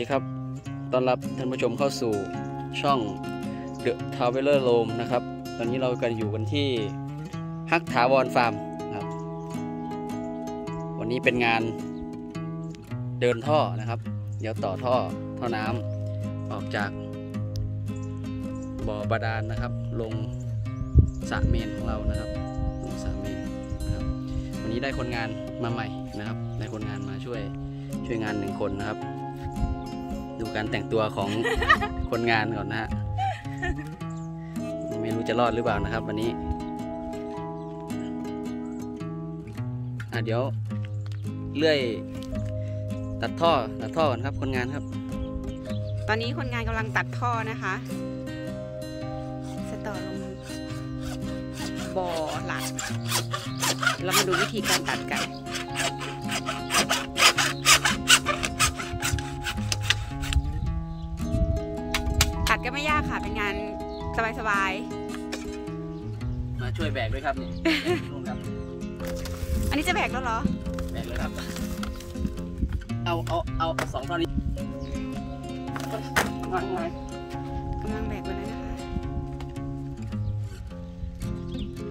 วัสดีครับ ต้อนรับท่านผู้ชมเข้าสู่ช่อง The Traveler Roam นะครับ ตอนนี้เรากันอยู่กันที่ฮักถาวรฟาร์มครับ วันนี้เป็นงานเดินท่อนะครับ เดี๋ยวต่อท่อท่อน้ำออกจากบ่อบาดาลนะครับ ลงสระเมนของเรานะครับ ลงสระเมนนะครับ วันนี้ได้คนงานมาใหม่นะครับ ได้คนงานมาช่วยช่วยงานหนึ่งคนนะครับ ดูการแต่งตัวของคนงานก่อนนะฮะไม่รู้จะรอดหรือเปล่านะครับ วันนี้อะเดี๋ยวเลื่อย ตัดท่อตัดท่อก่อนครับ คนงานครับ ตอนนี้คนงานกำลังตัดท่อนะคะ สต่อลงบ่อหลักเรามาดูวิธีการตัดกัน ไม่ยากค่ะ เป็นงานสบายมาช่วยแบกด้วยครับนี่นู่นครับๆอันนี้จะแบกแล้วเหรอ แบกเลยครับ เอาเอาเอาสองท่อนนี้งอนงอนกำลังแบกไปเลยนะคะ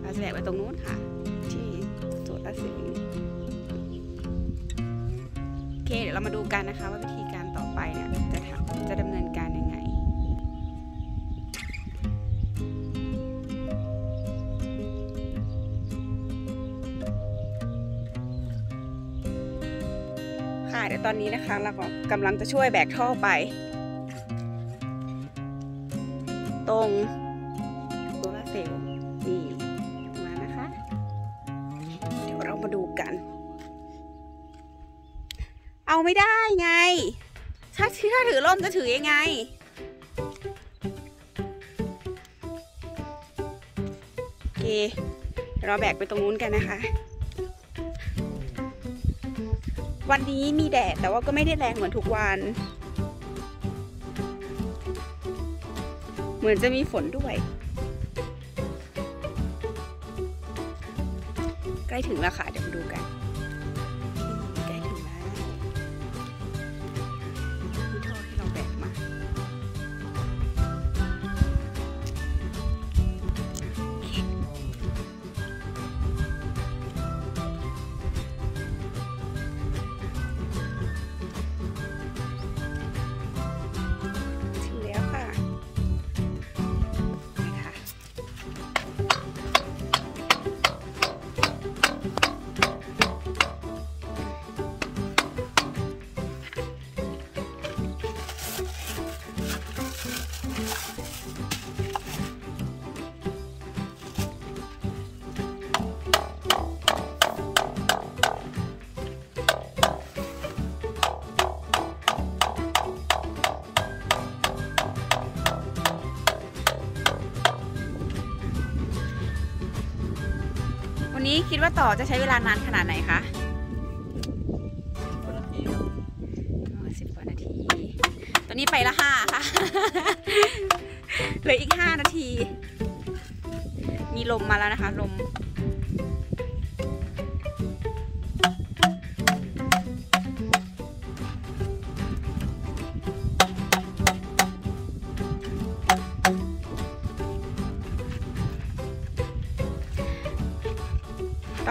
เราจะแบกไปตรงนู้นค่ะ ที่สวนอาศิลโอเค เดี๋ยวเรามาดูกันนะคะว่าวิธี อนนี้นะคะ เราก็กำลังจะช่วยแบกท่อไป ตรงโซลาร์เซลล์นี่มานะคะ เดี๋ยวเรามาดูกัน เอาไม่ได้ไง ถ้าถ้าถือร่มจะถือยังไงโอเคเราแบกไปตรงนู้นกันนะคะ วันนี้มีแดดแต่ว่าก็ไม่ได้แรงเหมือนทุกวัน เหมือนจะมีฝนด้วย ใกล้ถึงแล้วค่ะเดี๋ยวมาดูกัน จะใช้เวลานานขนาดไหนคะสิบกว่านาทีตอนนี้ไปละห้าค่ะ เหลืออีกห้านาที มีลมมาแล้วนะคะ ลม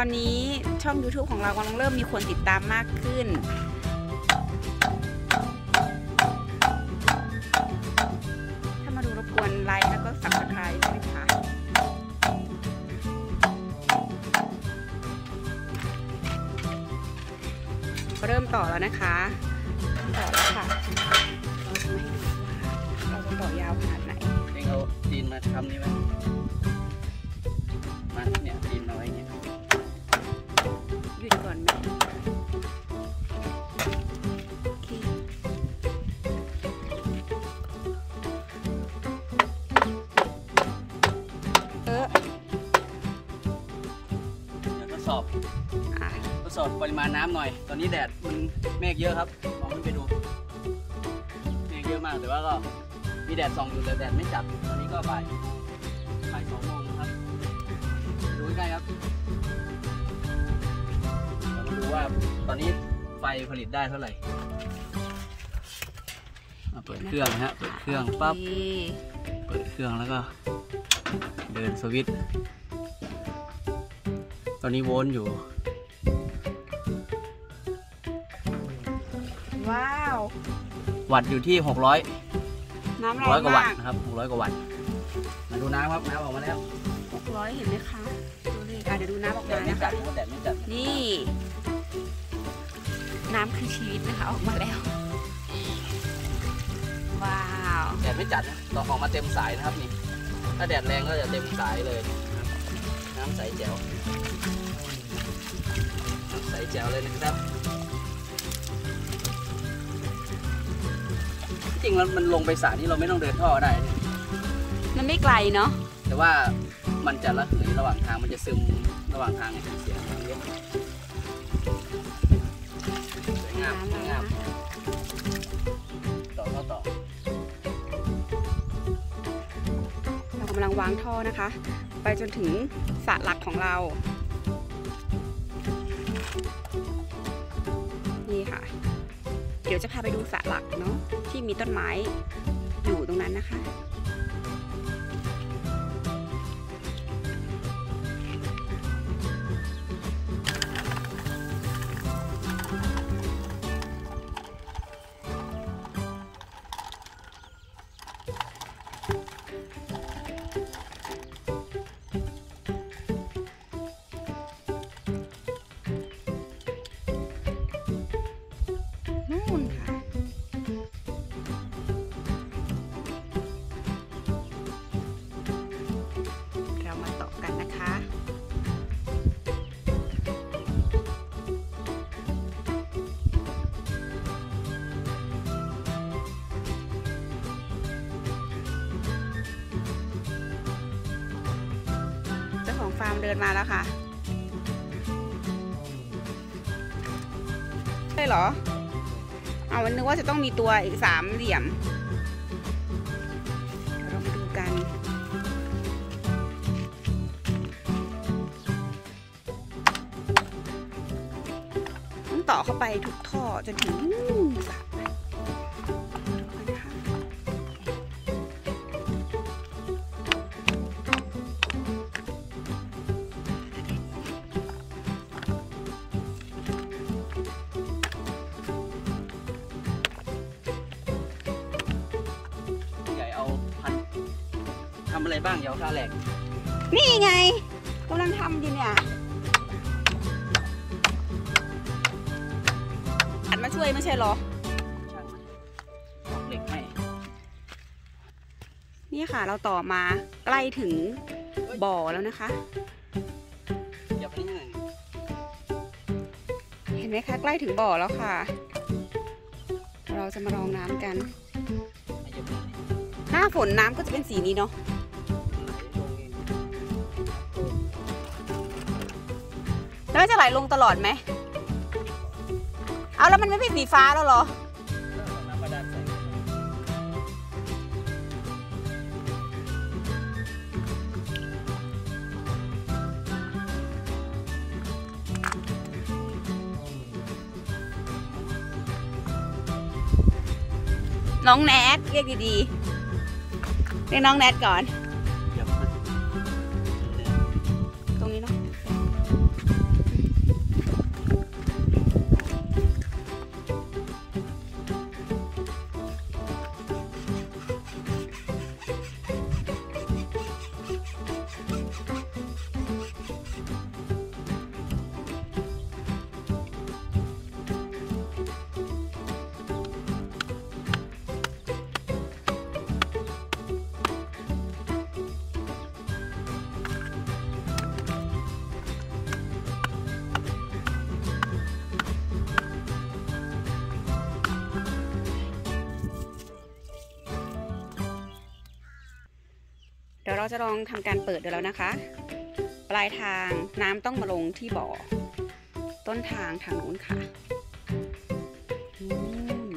อนนี้ช่อง YouTube ของเรากำลังเริ่มมีคนติดตามมากขึ้น ถ้ามาดูรบกวนไลค์แล้วก็สับสไครต์ด้วยค่ะเริ่มต่อแล้วนะคะ ริมาณน้ำหน่อย ตอนนี้แดดมันเมฆเยอะครับมองขึ้นไปดู เมฆเยอะมากแต่ว่าก็มีแดดส่องอยู่แต่แดดไม่จัดตอนนี้ก็บ่ายบ่ายสองโมงครับดูใกล้ครับเรามาดูว่าตอนนี้ไฟผลิตได้เท่าไหร่เปิดเครื่องนะฮะเปิดเครื่องปั๊บเคเปิดเครื่องแล้วก็ เดินสวิตช์ตอนนี้โวลต์อยู่ ว้าว วัตต์อยู่ที่ 600น้ำแรงร้อยกว่าวัตมากต์นะครับ600กว่าวัตต์มาดูน้ำครับน้ำออกมาแล้วหกร้อยเห็นไหมคะดูเลยค่ะเดี๋ยวดูน้ำออกแดมาดไม่นะจัคะดแดดไม่จัดนี่ น้ำคือชีวิตนะคะออกมาแล้ว ว้าวแดดไม่จัดนะต่อออกมาเต็มสายนะครับนี่ถ้าแดดแรงก็จะเต็มสายเลยนะครับน้ำใสแจ๋วน้ำใสแจ๋วเลยนะครับ ริงๆแล้วมันลงไปสระนี่เราไม่ต้องเดินท่อได้นะมันไม่ไกลเนาะแต่ว่ามันจะระเหยระหว่างทางมันจะซึมระหว่างทางเสียงเยอะสวยงามสวยงามต่อเข้าต่อเรากำลังวางท่อนะคะ ไปจนถึงสระหลักของเรา เดี๋ยวจะพาไปดูสระหลักเนาะที่มีต้นไม้อยู่ตรงนั้นนะคะ ดินมาแล้วค่ะใช่เหรอ เอาวันนึกว่าจะต้องมีตัวอีกสามเหลี่ยมเดี๋ยวเรามาดูกัน ต้องต่อเข้าไปทุกท่อจนถึงสระ ทำอะไรบ้างเดี๋ยวท่าแหลกนี่ไงกำลังทำอยู่เนี่ยอัดมาช่วยไม่ใช่เหรอช่างมันออกเหล็กให้นี่ค่ะเราต่อมาใกล้ถึงบ่อแล้วนะคะ อย่าไปนี่หนึ่งเห็นไหมคะ ใกล้ถึงบ่อแล้วค่ะ เราจะมาลองน้ำกันอย่าไปนี่หน้าฝนน้ำก็จะเป็นสีนี้เนาะ แล้วมันจะไหลลงตลอดไหม เอาแล้วมันไม่เป็นสีฟ้าแล้วเหรอน้ำกระดาษใส่น้องแนทเรียกดีๆ เรียกน้องแนทก่อน ดี๋ยวเราจะลองทำการเปิดดูแล้วนะคะ ปลายทางน้ำต้องมาลงที่บ่อ ต้นทางทางนู้นค่ะอืม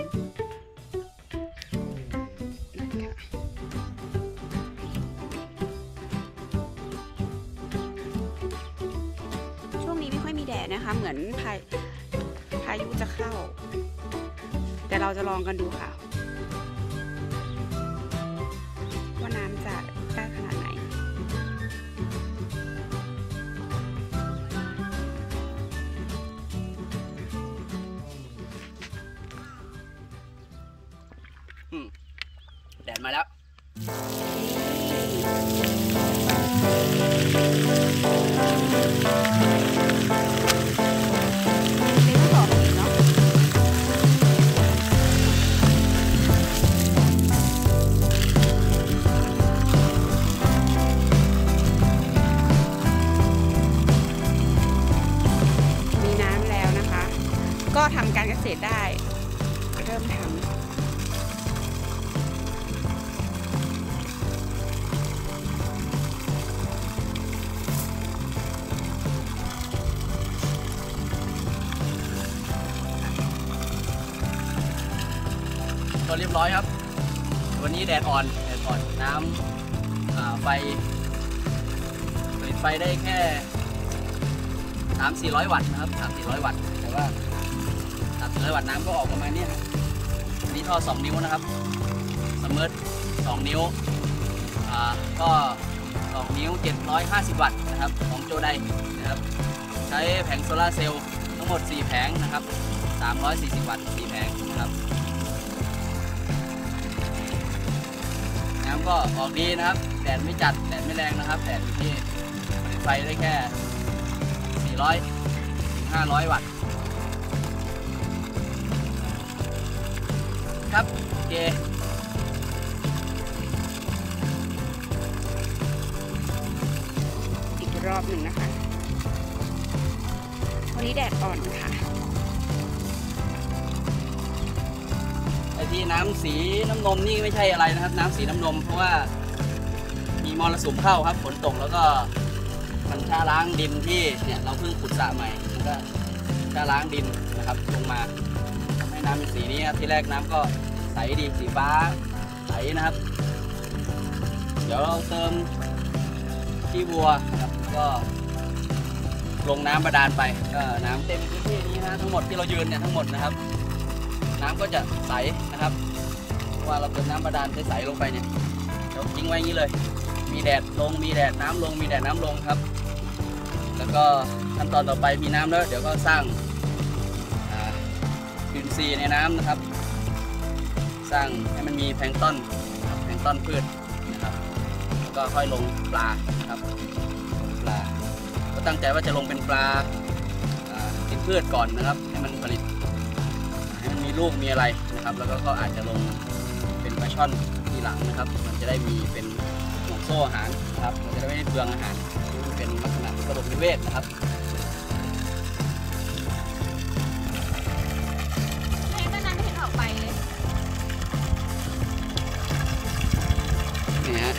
นั่นค่ะช่วงนี้ไม่ค่อยมีแดดนะคะ เหมือนพาพายุจะเข้า แต่เราจะลองกันดูค่ะ ก็เรียบร้อยครับ วันนี้แดดอ่อนแดดอ่อนน้ำไฟผลิตไฟได้แค่สามสี่ร้อยวัตต์นะครับสามสี่ร้อยวัตต์แต่ว่าสามสี่ร้อยวัตต์น้ำก็ออกประมาณนี้ครับอันนี้ท่อสองนิ้วนะครับ submerse สองนิ้วก็สองนิ้วเจ็ดร้อยห้าสิบวัตต์นะครับของโจไดนะครับใช้แผงโซลาร์เซลล์ทั้งหมด4แผงนะครับ340วัตต์4แผง นะครับก็ออกดีนะครับ แดดไม่จัด แดดไม่แรงนะครับ แดดอยู่ที่ผลิตไฟได้แค่ 400ถึง500 วัตต์ ครับโอเคอีกรอบหนึ่งนะคะ วันนี้แดดอ่อนค่ะ ที่น้ำสีน้ำนมนี่ไม่ใช่อะไรนะครับ น้ำสีน้ำนม เพราะว่ามีมรสุมเข้าครับฝนตกแล้วก็มันชาล้างดินที่เนี่ยเราเพิ่งขุดสระใหม่มันก็ชาล้างดินนะครับลงมาทำให้น้ำเป็นสีนี้ครับที่แรกน้ำก็ใสดีสีฟ้าใสนะครับ เดี๋ยวเราเติมขี้วัวนะครับก็ลงน้ำบาดาลไปก็น้ำเต็มพื้นที่นี้นะทั้งหมดที่เรายืนเนี่ยทั้งหมดนะครับ น้ำก็จะใสนะครับว่าเราเติมน้ำบาดาลใสๆลงไปเนี่ยเดี๋ยวทิ้งไว้อย่างนี้เลย มีแดดลงมีแดดน้ำลงมีแดดน้ำลงครับ แล้วก็ขั้นตอนต่อไปมีน้ำแล้วเดี๋ยวก็สร้างจุลินทรีย์ในน้ำนะครับ สร้างให้มันมีแพลงต้นนะครับแพลงต้นพืชนะครับแล้วก็ค่อยลงปลานะครับปลาก็ตั้งใจว่าจะลงเป็นปลากินพืชก่อนนะครับ ให้มันผลิต มันมีลูกมีอะไรนะครับ แล้วก็ก็อาจจะลงเป็นปลาช่อนทีหลังนะครับ มันจะได้มีเป็นห่วงโซ่อาหารนะครับมันจะได้ไม่ได้เปลืองอาหารมันเป็นลักษณะเป็นระบบนิเวศนะครับเห็นนั้นเห็นออกไปเลยนี่ฮะ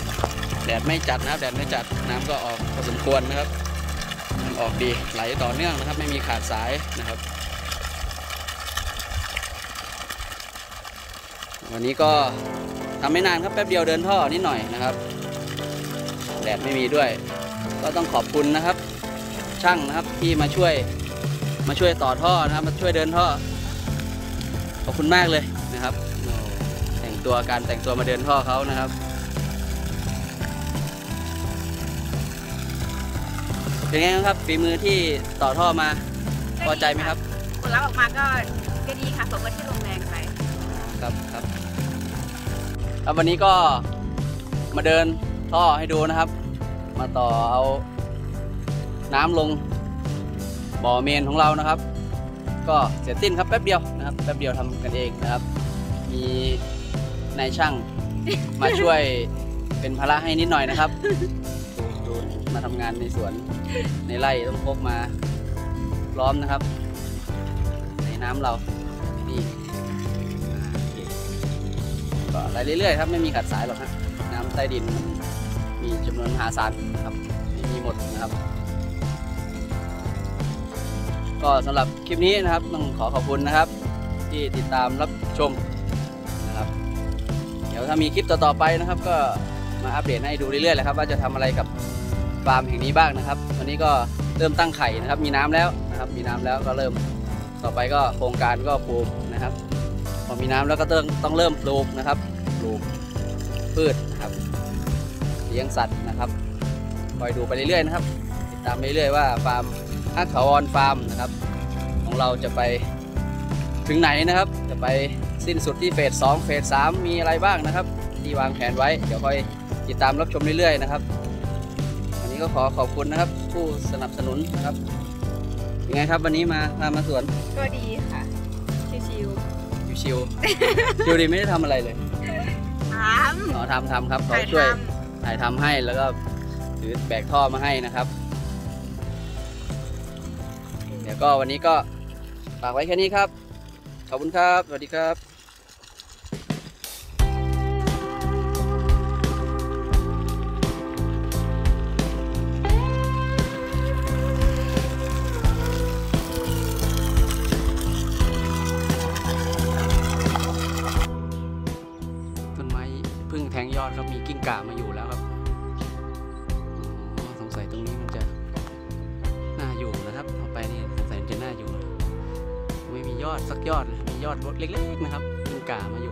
แดดไม่จัดนะครับแดดไม่จัดน้ำก็ออกพอสมควรนะครับน้ำออกดีไหลต่อเนื่องนะครับ ไม่มีขาดสายนะครับ วันนี้ก็ทำไม่นานครับแป๊บเดียวเดินท่อนิดหน่อยนะครับแดดไม่มีด้วย ก็ต้องขอบคุณนะครับ ช่างนะครับที่มาช่วยมาช่วยต่อท่อนะครับ มาช่วยเดินท่อ ขอบคุณมากเลยนะครับโอ้แต่งตัวการแต่งตัวมาเดินท่อเขานะครับเป็นไงครับฝีมือที่ต่อท่อมาพอใจไหมครับผลลัพธ์ออกมาก็ก็ดีค่ะสมกับที่ลงแรงไปครับ ครับวันนี้ก็มาเดินท่อให้ดูนะครับ มาต่อเอาน้ำลงบ่อเมนของเรานะครับ ก็เสร็จสิ้นครับแป๊บเดียวนะครับแป๊บเดียวทำกันเองนะครับ มีนายช่างมาช่วยเป็นภาระให้นิดหน่อยนะครับดูมาทำงานในสวนในไร่ต้องพกมาพร้อมนะครับ ในน้ำเรา ก็ไหลเรื่อยๆครับไม่มีขัดสายหรอกฮะน้ำใต้ดินมีจำนวนมหาศาลครับไม่มีหมดนะครับ ก็สำหรับคลิปนี้นะครับต้องขอขอบคุณนะครับ ที่ติดตามรับชมนะครับ เดี๋ยวถ้ามีคลิปต่อๆไปนะครับ ก็มาอัปเดตให้ดูเรื่อยๆเลยครับ ว่าจะทำอะไรกับฟาร์มแห่งนี้บ้างนะครับวันนี้ก็เริ่มตั้งไข่นะครับ มีน้ำแล้วนะครับ มีน้ำแล้วก็เริ่มต่อไปก็โครงการก็ปลูกนะครับ อมีน้ำแล้วก็ต้องต้องเริ่มปลูกนะครับปลูกพืชนะครับเลี้ยงสัตว์นะครับคอยดูไปเรื่อยๆนะครับ ติดตามไปเรื่อยว่าฟาร์มฮักเขาออนฟาร์มนะครับ ของเราจะไปถึงไหนนะครับ จะไปสิ้นสุดที่เฟสสองเฟสสามมีอะไรบ้างนะครับ ที่วางแผนไว้เดี๋ยวค่อยติดตามรับชมเรื่อยๆนะครับวันนี้ก็ขอขอบคุณนะครับ ผู้สนับสนุนนะครับยังไงครับวันนี้มาพามาสวนก็ดีค่ะ ๆ ชิวดีไม่ได้ทำอะไรเลยๆถามอ๋อทำทำครับเขาถ่ายช่วยทถ่ายทำให้แล้วก็ถือแบกท่อมาให้นะครับ เดี๋ยวก็วันนี้ก็ฝากไว้แค่นี้ครับ ขอบคุณครับ สวัสดีครับะมาอยู่แล้วครับสงสัยตรงนี้มันจะน่าอยู่นะครับเอาไปนี่สงสัยมันจะน่าอยู่นไม่มียอดสักยอดเลยมียอดเล็กๆนะครับกิ้งก่ามาอยู่